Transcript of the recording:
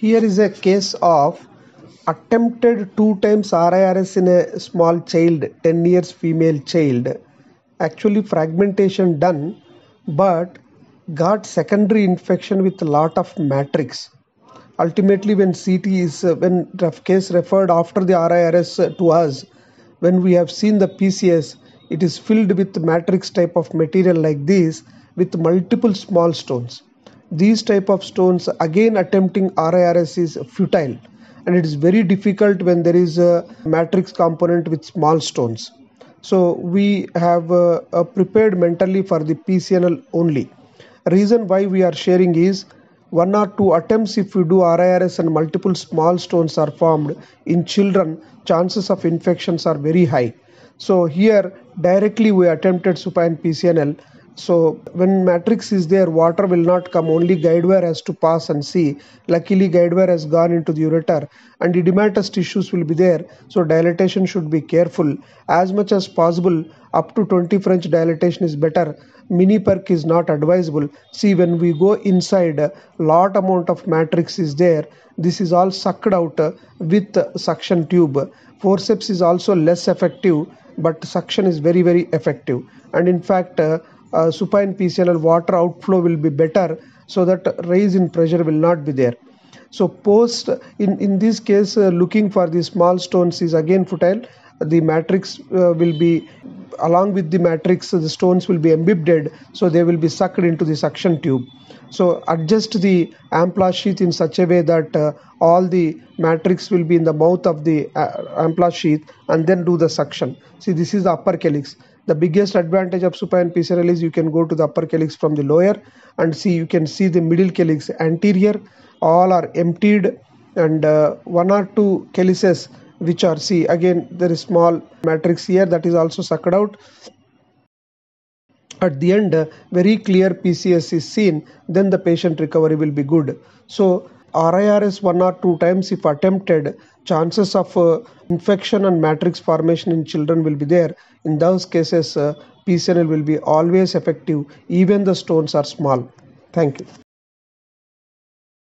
Here is a case of attempted two times RIRS in a small child, 10 years female child. Actually, fragmentation done, but got secondary infection with a lot of matrix. Ultimately, when CT is when ref case referred after the RIRS to us, when we have seen the PCS, it is filled with matrix type of material like this with multiple small stones these type of stones again attempting RIRS is futile and it is very difficult when there is a matrix component with small stones. So we have uh, uh, prepared mentally for the PCNL only. Reason why we are sharing is one or two attempts if we do RIRS and multiple small stones are formed in children, chances of infections are very high. So here directly we attempted supine PCNL so when matrix is there, water will not come. Only guide wire has to pass and see. Luckily, guide wire has gone into the ureter, and edematous tissues will be there. So dilatation should be careful as much as possible. Up to 20 French dilatation is better. Mini perc is not advisable. See when we go inside, lot amount of matrix is there. This is all sucked out with suction tube. Forceps is also less effective, but suction is very very effective. And in fact. Uh, uh, supine PCNL water outflow will be better so that rise in pressure will not be there. So post in, in this case uh, looking for the small stones is again futile. The matrix uh, will be along with the matrix the stones will be embedded so they will be sucked into the suction tube. So adjust the Amplatz sheath in such a way that uh, all the matrix will be in the mouth of the uh, Amplatz sheath and then do the suction. See this is the upper calyx the biggest advantage of supine PCNL is you can go to the upper calyx from the lower and see you can see the middle calyx anterior. All are emptied and uh, one or two calyces which are see again there is small matrix here that is also sucked out. At the end uh, very clear PCS is seen then the patient recovery will be good. So RIRS one or two times if attempted, chances of uh, infection and matrix formation in children will be there. In those cases, uh, PCNL will be always effective even the stones are small. Thank you.